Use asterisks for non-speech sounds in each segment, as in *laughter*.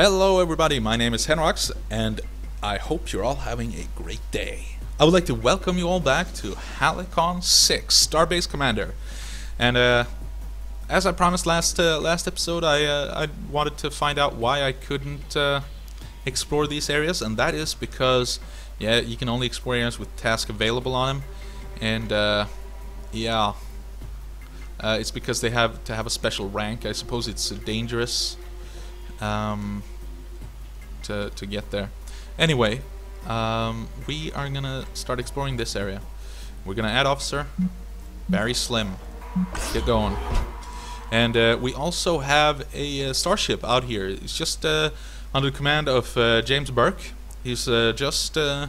Hello, everybody. My name is Henrox, and I hope you're all having a great day. I would like to welcome you all back to Halcyon 6, Starbase Commander. And uh, as I promised last uh, last episode, I uh, I wanted to find out why I couldn't uh, explore these areas, and that is because yeah, you can only explore areas with task available on them, and uh, yeah, uh, it's because they have to have a special rank. I suppose it's dangerous um, to to get there. Anyway, um, we are gonna start exploring this area. We're gonna add officer Barry Slim. Get going. And uh, we also have a uh, starship out here. It's just uh, under the command of uh, James Burke. He's uh, just uh,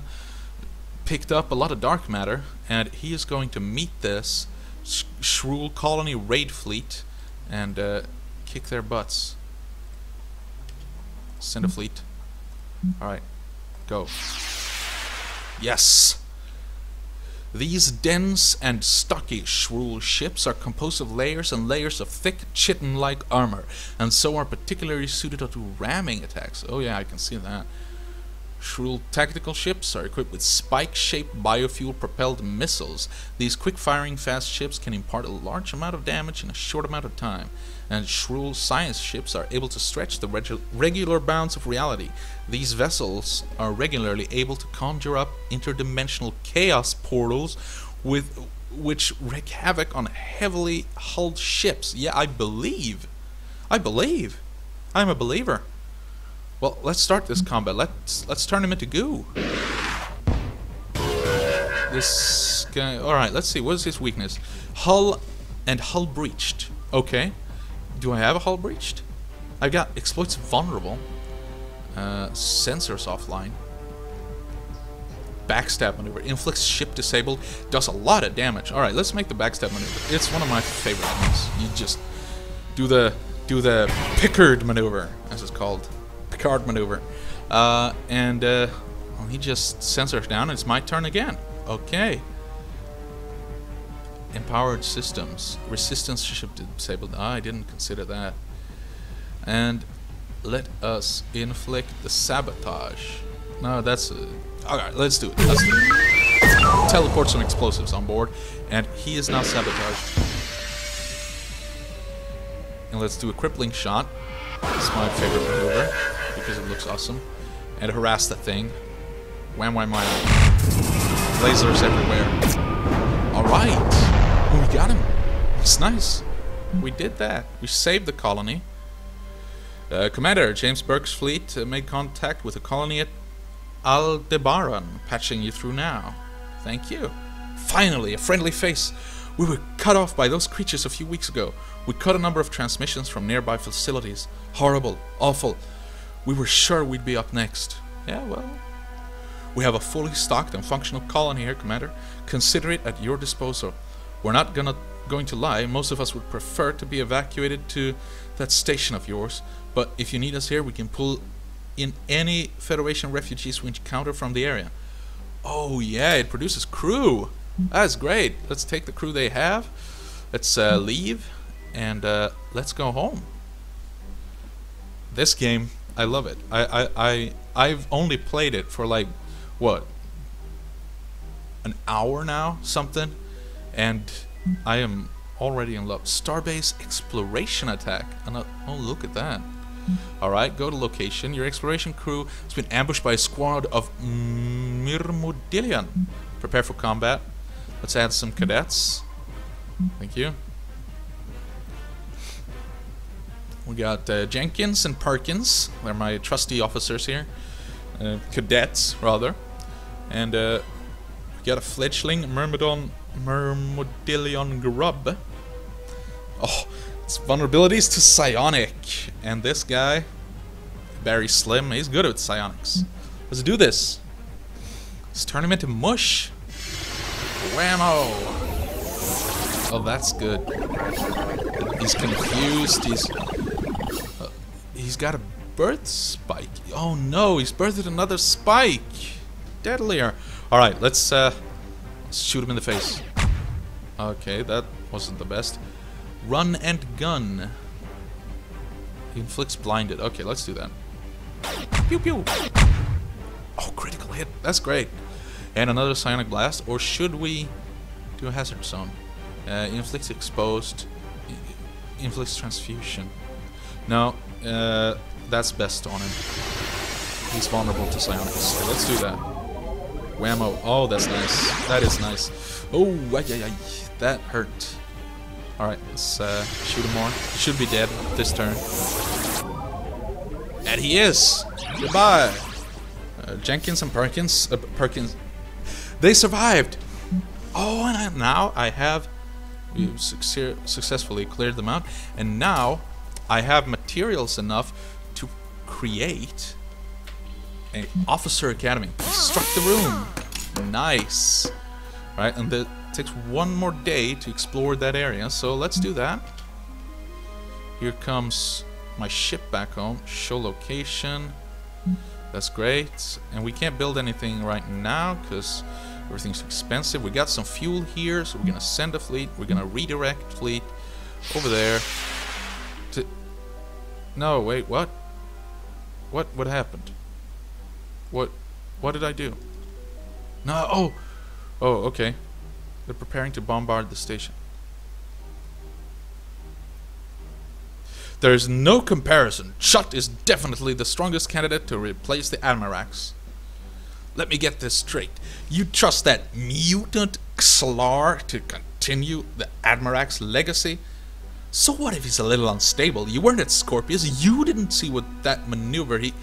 picked up a lot of dark matter, and he is going to meet this Sh colony raid fleet and kick their butts. Send a fleet. Alright, go. Yes! These dense and stocky Shruel ships are composed of layers and layers of thick chitin-like armor, and so are particularly suited to ramming attacks. Oh yeah, I can see that. Shruel tactical ships are equipped with spike-shaped biofuel-propelled missiles. These quick-firing fast ships can impart a large amount of damage in a short amount of time, and Shruel science ships are able to stretch the regu regular bounds of reality. These vessels are regularly able to conjure up interdimensional chaos portals with which wreak havoc on heavily hulled ships. Yeah, I believe. I believe. I'm a believer. Well, let's start this combat. Let's let's turn him into goo. This guy. All right. Let's see. What is his weakness? Hull and hull breached. Okay. Do I have a hull breached? I've got exploits vulnerable. Uh, sensors offline. Backstab maneuver. Inflicts ship disabled. Does a lot of damage. Alright, let's make the backstab maneuver. It's one of my favorite ones. You just do the do the Picard maneuver, as it's called. Picard maneuver. Uh, and uh, well, he just sensors down, and it's my turn again. Okay. Empowered systems. Resistance ship disabled. Ah, I didn't consider that. And let us inflict the sabotage. No, that's... Uh, Alright, let's do it. Let's do it. Teleport some explosives on board. And he is now sabotaged. And let's do a crippling shot. It's my favorite maneuver because it looks awesome. And harass the thing. Wham wham wham. Lasers everywhere. Alright. Oh, we got him. It's nice. We did that. We saved the colony. Uh, Commander, James Burke's fleet made contact with a colony at Aldebaran. Patching you through now. Thank you. Finally, a friendly face. We were cut off by those creatures a few weeks ago. We cut a number of transmissions from nearby facilities. Horrible. Awful. We were sure we'd be up next. Yeah, well. We have a fully stocked and functional colony here, Commander. Consider it at your disposal. We're not gonna going to lie, most of us would prefer to be evacuated to that station of yours, but if you need us here, we can pull in any Federation refugees we encounter from the area. Oh yeah, it produces crew. That's great. Let's take the crew they have. Let's uh, leave and uh, let's go home. This game, I love it. I, I, I, I've only played it for like, what, an hour now, something, and I am already in love. Starbase exploration attack. And oh, look at that. Alright, go to location. Your exploration crew has been ambushed by a squad of Myrmidillion. Prepare for combat. Let's add some cadets. Thank you. We got uh, Jenkins and Perkins. They're my trusty officers here. Uh, cadets, rather. And uh, we got a fledgling Myrmidon Myrmidillion Grub. Oh, its vulnerabilities to psionic. And this guy, Barry Slim, he's good at psionics. Let's do this. Let's turn him into mush. Whammo! Oh, that's good. He's confused. He's he's got a birth spike. Oh no, he's birthed another spike. Deadlier. All right, let's uh, shoot him in the face. Okay, that wasn't the best. Run and gun. He inflicts blinded. Okay, let's do that. Pew pew. Oh, critical hit. That's great. And another psionic blast. Or should we do a hazard zone? Uh, inflicts exposed. Inflicts transfusion. No, uh, that's best on him. He's vulnerable to psionics. Let's do that. Whammo. Oh, that's nice. That is nice. Oh, ay, ay, ay. that hurt. Alright, let's uh, shoot him more. He should be dead this turn. And he is! Goodbye! Uh, Jenkins and Perkins... Uh, Perkins... They survived! Oh, and I, now I have... We've successfully cleared them out. And now I have materials enough to create an officer academy. Struck the room. Nice. Right, and it takes one more day to explore that area, so let's do that. Here comes my ship back home. Show location. That's great. And we can't build anything right now because everything's expensive. We got some fuel here, so we're gonna send a fleet. We're gonna redirect fleet over there. No, wait, what? What? What happened? What? What did I do? No. Oh. Oh. Okay. They're preparing to bombard the station. There's no comparison. Chut is definitely the strongest candidate to replace the Admirax. Let me get this straight. You trust that mutant Xlar to continue the Admirax legacy? So what if he's a little unstable? You weren't at Scorpius. You didn't see what that maneuver he...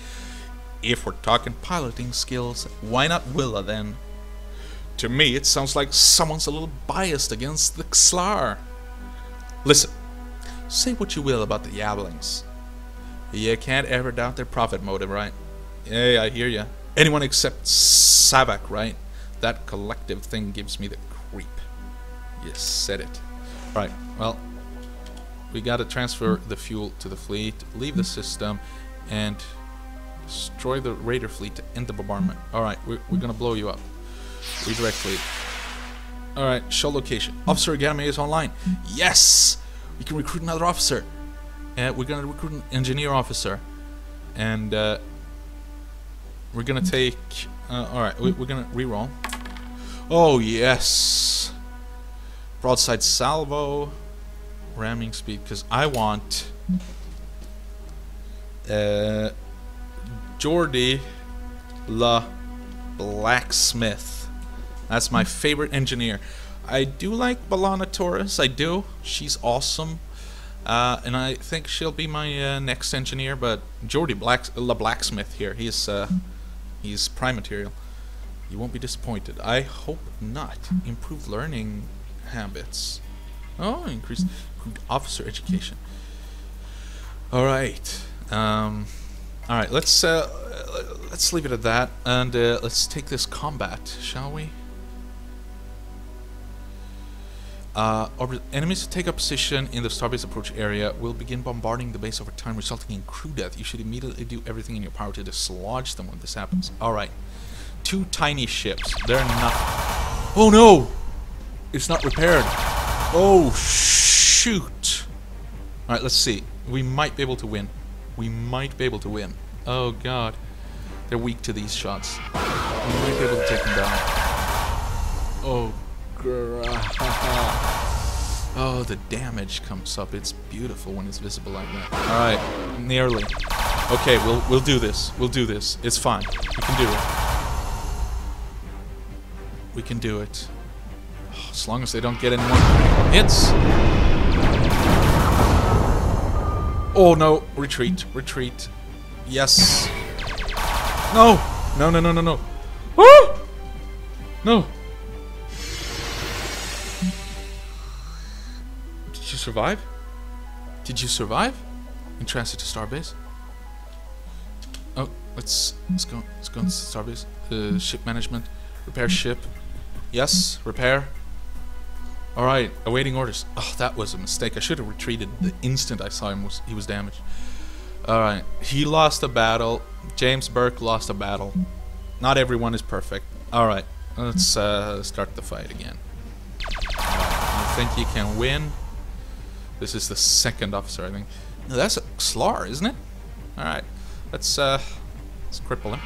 If we're talking piloting skills, why not Willa then? To me, it sounds like someone's a little biased against the Xlar. Listen, say what you will about the Yablings. You can't ever doubt their profit motive, right? Hey, I hear ya. Anyone except Savak, right? That collective thing gives me the creep. You said it. Right, well, we gotta transfer the fuel to the fleet, leave the system, and destroy the raider fleet to end the bombardment. Alright, we're, we're gonna blow you up. Redirect fleet. Alright, show location. Officer Academy is online. Yes! We can recruit another officer. And we're gonna recruit an engineer officer. And uh, we're gonna take. Uh, Alright, we, we're gonna reroll. Oh, yes! Broadside salvo. Ramming speed, because I want. Uh, Jordy La Blacksmith. That's my favorite engineer. I do like B'Elanna Torres. I do. She's awesome. Uh, and I think she'll be my uh, next engineer. But Gordi Black La Blacksmith here, he's uh, he's prime material. You won't be disappointed. I hope not. Improved learning habits. Oh, increased improved officer education. All right. Um, all right. Let's uh, let's leave it at that, and uh, let's take this combat, shall we? Uh, enemies take up position in the starbase approach area will begin bombarding the base over time, resulting in crew death. You should immediately do everything in your power to dislodge them when this happens. Alright. Two tiny ships. They're not... Oh no! It's not repaired. Oh, shoot! Alright, let's see. We might be able to win. We might be able to win. Oh god. They're weak to these shots. We might be able to take them down. Oh, *laughs* Oh, the damage comes up. It's beautiful when it's visible like that. All right, nearly. Okay, we'll we'll do this. We'll do this. It's fine. We can do it. We can do it. As long as they don't get any more hits. Oh no! Retreat! Retreat! Yes. No! No! No! No! No! No! No! Did you survive? Did you survive? In transit to starbase? Oh, let's let's go let's go into starbase. Uh, ship management, repair ship. Yes, repair. All right, awaiting orders. Oh, that was a mistake. I should have retreated the instant I saw him was he was damaged. All right, he lost a battle. James Burke lost a battle. Not everyone is perfect. All right, let's uh, start the fight again. I think you can win. This is the second officer, I think. No, that's a Xlar, isn't it? Alright. Let's uh Let's cripple him.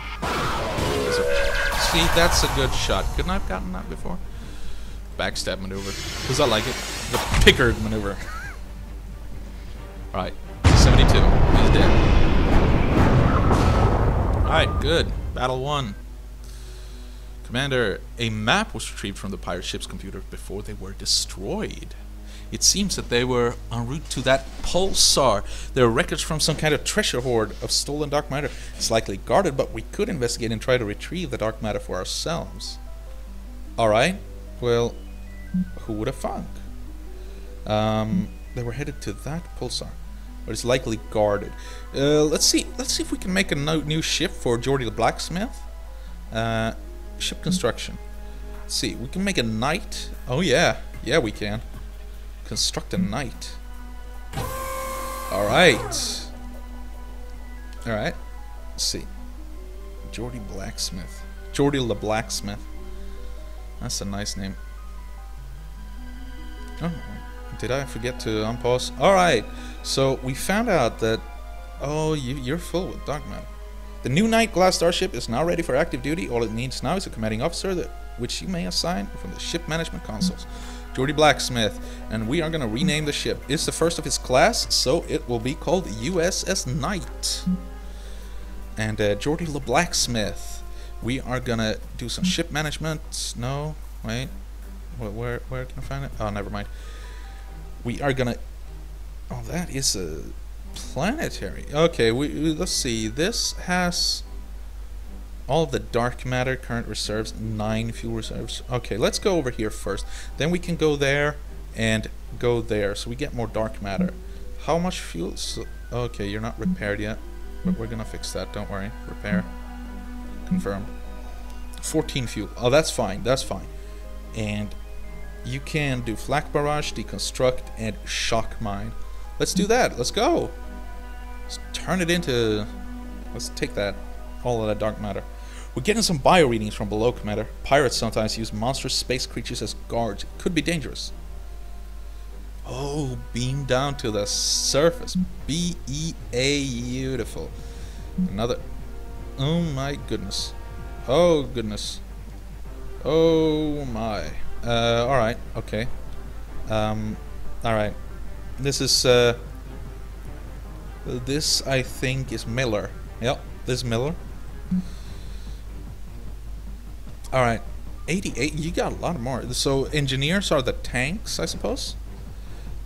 See, that's a good shot. Couldn't I have gotten that before? Backstab maneuver. Because I like it. The Picard maneuver. Alright. 72. He's dead. Alright, good. Battle 1. Commander, a map was retrieved from the pirate ship's computer before they were destroyed. It seems that they were en route to that pulsar. There are records from some kind of treasure hoard of stolen dark matter. It's likely guarded, but we could investigate and try to retrieve the dark matter for ourselves. Alright, well, who would have thunk? Um, they were headed to that pulsar, but it's likely guarded. Uh, let's see. Let's see if we can make a no new ship for Gordi the blacksmith. Uh, ship construction. Let's see. We can make a knight. Oh yeah, yeah we can. Construct a knight. All right. All right. Let's see. Gordi blacksmith. Gordi the blacksmith. That's a nice name. Oh, did I forget to unpause? Alright, so we found out that... Oh, you, you're full with Dogman. The new Knight Glass Starship is now ready for active duty. All it needs now is a commanding officer that which you may assign from the ship management consoles. Gordi Blacksmith, and we are going to rename the ship. It's the first of its class, so it will be called USS Knight. And uh, Gordi the Blacksmith, we are going to do some ship management. No, wait. Where, where, can I find it? Oh, never mind. We are gonna... Oh, that is a planetary. Okay, we, let's see. This has all the dark matter, current reserves, nine fuel reserves. Okay, let's go over here first. Then we can go there and go there, so we get more dark matter. How much fuel? So, okay, you're not repaired yet, but we're gonna fix that. Don't worry. Repair. Confirm. 14 fuel. Oh, that's fine. That's fine. And you can do flak barrage, deconstruct, and shock mine. Let's do that. Let's go. Let's turn it into... Let's take that. All of that dark matter. We're getting some bio readings from below, Commander. Pirates sometimes use monstrous space creatures as guards. It could be dangerous. Oh, beam down to the surface. B-E-A, beautiful. Another... Oh my goodness. Oh goodness. Oh my. Uh, alright, okay. Um, alright. This is, uh... This, I think, is Miller. Yep, this is Miller. Alright. 88, you got a lot more. So, engineers are the tanks, I suppose?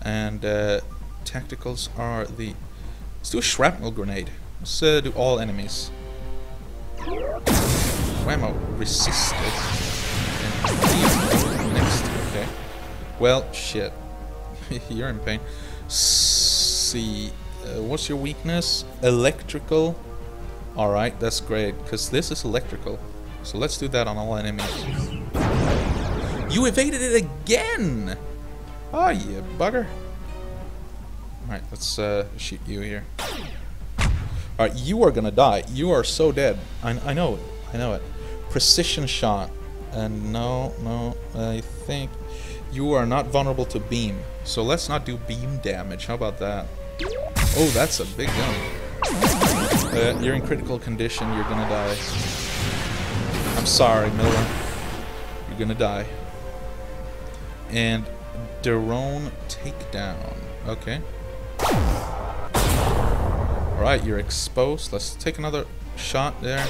And, uh, tacticals are the... Let's do a shrapnel grenade. Let's uh, do all enemies. Whammo, resisted. Well, shit. *laughs* You're in pain. see, uh, what's your weakness? Electrical. Alright, that's great, because this is electrical. So let's do that on all enemies. You evaded it again! Oh, you bugger. Alright, let's uh, shoot you here. Alright, you are gonna die. You are so dead. I, I know it. I know it. Precision shot. And no, no, I think you are not vulnerable to beam. So let's not do beam damage. How about that? Oh, that's a big gun. Uh, you're in critical condition. You're gonna die. I'm sorry, Miller. You're gonna die. And drone takedown. Okay. Alright, you're exposed. Let's take another shot there.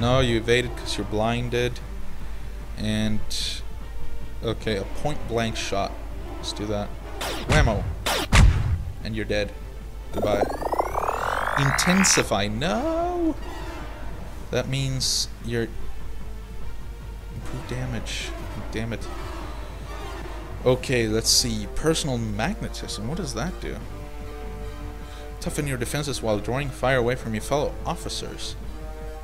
No, you evaded because you're blinded. And... Okay, a point-blank shot. Let's do that. Whammo! And you're dead. Goodbye. Intensify. No! That means you're... Damage. Damn it. Okay, let's see. Personal magnetism. What does that do? Toughen your defenses while drawing fire away from your fellow officers.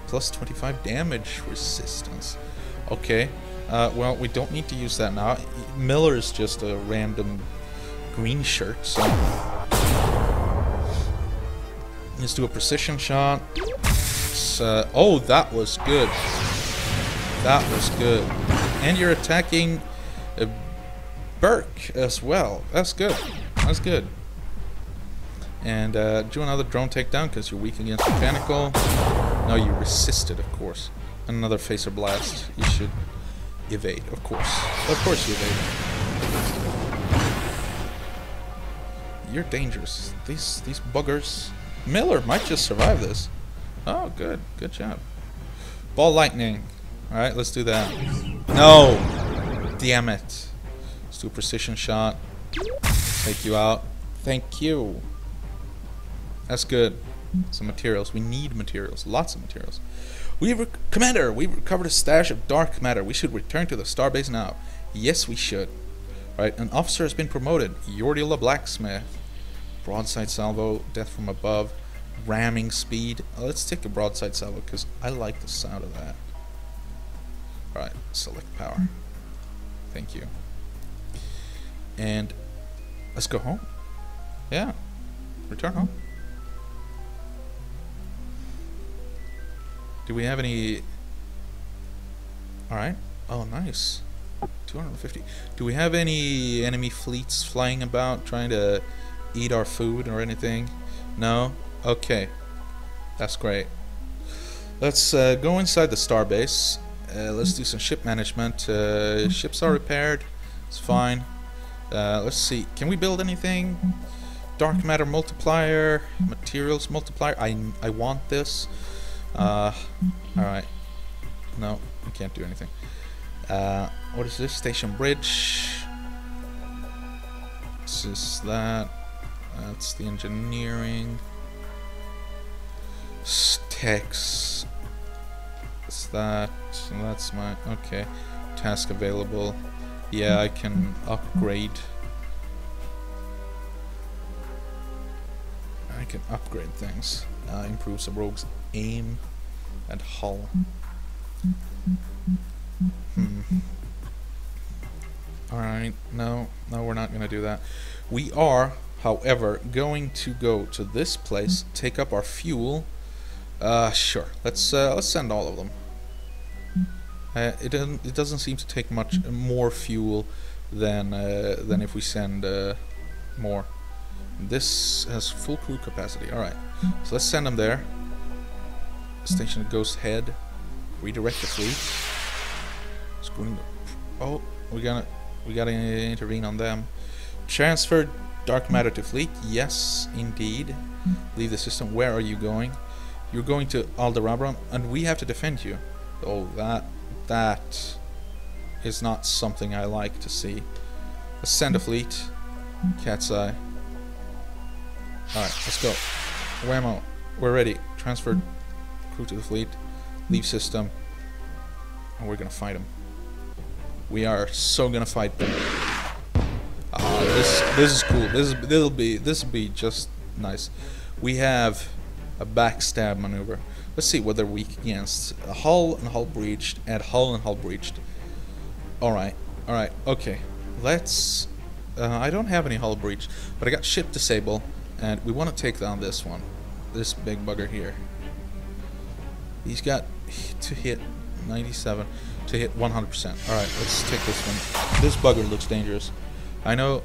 Plus 25 damage resistance. Okay. Uh, well, we don't need to use that now. Miller is just a random green shirt, so... Let's do a precision shot. Uh, oh, that was good. That was good. And you're attacking uh, Burke as well. That's good. That's good. And uh, do another drone takedown because you're weak against mechanical. No, you resisted, of course. Another phaser blast. You should evade, of course. Of course you evade. You're dangerous. These these buggers. Miller might just survive this. Oh, good. Good job. Ball lightning. Alright, let's do that. No! Damn it. Let's do a precision shot. Take you out. Thank you. That's good. Some materials. We need materials. Lots of materials. We Commander, we've recovered a stash of dark matter. We should return to the starbase now. Yes, we should. Right, an officer has been promoted. Gordi LaBlacksmith. Broadside salvo, death from above, ramming speed. Uh, let's take a broadside salvo because I like the sound of that. Right, select power. Thank you. And let's go home. Yeah, return home. Do we have any... Alright. Oh, nice. 250. Do we have any enemy fleets flying about trying to eat our food or anything? No? Okay. That's great. Let's uh, go inside the starbase. Uh, let's do some ship management. Uh, ships are repaired. It's fine. Uh, let's see. Can we build anything? Dark matter multiplier, materials multiplier. I, I want this. Uh, Alright. No, we can't do anything. Uh, what is this? Station bridge. This is that. That's the engineering. Text. Is that. That's my. Okay. Task available. Yeah, I can upgrade. I can upgrade things. Uh, improves a rogue's aim and hull. Hmm. Alright, no, no, we're not going to do that. We are, however, going to go to this place, take up our fuel. Uh, sure. Let's uh, let's send all of them. Uh, it doesn't it doesn't seem to take much more fuel than uh, than if we send uh, more. This has full crew capacity. All right, so let's send them there. Station Ghost Head. Redirect the fleet. Screwing. Oh, we gotta we gotta intervene on them. Transfer dark matter to fleet. Yes, indeed. Leave the system. Where are you going? You're going to Aldebaran, and we have to defend you. Oh, that that is not something I like to see. Let's send a fleet. Cat's eye. Alright, let's go. Whammo. We're ready. Transfer crew to the fleet. Leave system. And we're gonna fight them. We are so gonna fight them. Uh, this this is cool. This is this'll be this will be just nice. We have a backstab maneuver. Let's see what they're weak against. Hull and hull breached, and hull and hull breached. Alright, alright, okay. Let's... Uh, I don't have any hull breach, but I got ship disable, and we want to take down this one. This big bugger here. He's got to hit 97 to hit 100%. Alright, let's take this one. This bugger looks dangerous. I know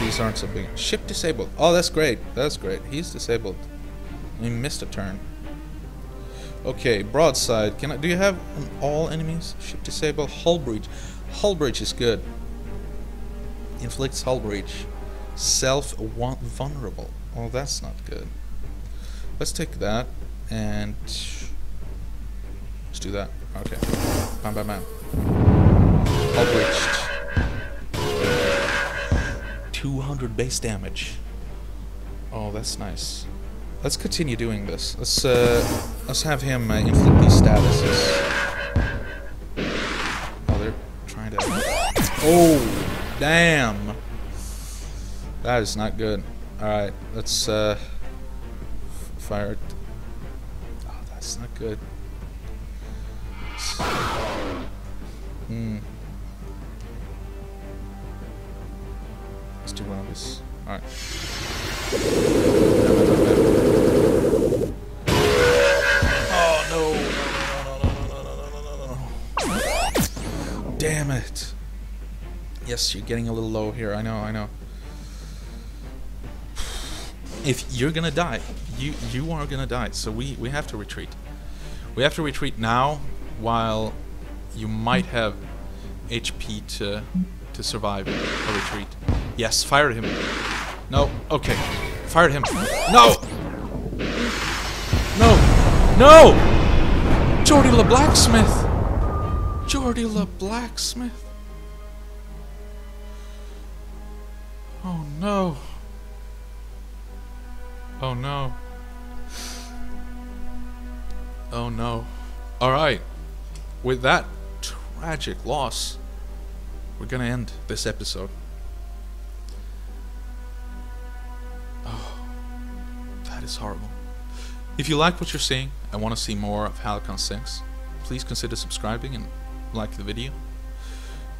these aren't so big. Ship disabled. Oh, that's great. That's great. He's disabled. He missed a turn. Okay, broadside. Can I? Do you have all enemies? Ship disable. Hull breach. Hull breach is good. Inflicts hull breach. Self vulnerable. Oh, that's not good. Let's take that and let's do that. Okay. Bam, bam, bam. Hull breached. 200 base damage. Oh, that's nice. Let's continue doing this. Let's uh, let's have him uh, inflict these statuses. Oh, they're trying to. Oh, damn! That is not good. All right, let's uh, fire it. Oh, that's not good. Hmm. Let's do one of this. All right. oh no Damn it. Yes, you're getting a little low here. I know, I know. If you're gonna die, you you are gonna die. So we we have to retreat. We have to retreat now, while you might have HP to to survive a retreat. Yes, fire him. No, okay, fired him. No, no, no! Gordi the blacksmith. Gordi the blacksmith. Oh no. Oh no. Oh no. Alright. With that tragic loss, we're gonna end this episode. Oh, that is horrible. If you like what you're seeing and want to see more of Halcyon 6, please consider subscribing and like the video.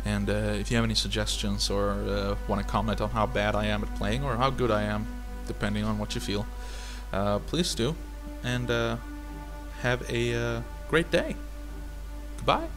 And uh, if you have any suggestions or uh, want to comment on how bad I am at playing or how good I am, depending on what you feel, uh, please do. And uh, have a uh, great day. Goodbye.